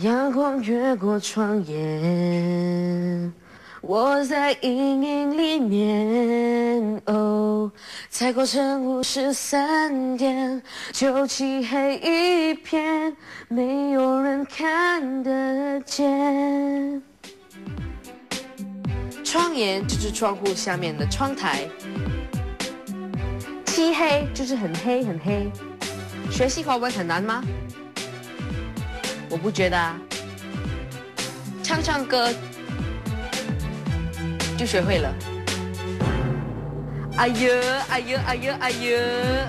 阳光越过窗沿，我在阴影里面。哦，才过晨雾十三点，就漆黑一片，没有人看得见。窗沿就是窗户下面的窗台，漆黑就是很黑很黑。学习华文很难吗？我不觉得啊，唱唱歌就学会了。哎呀，哎呀，哎呀，哎呀！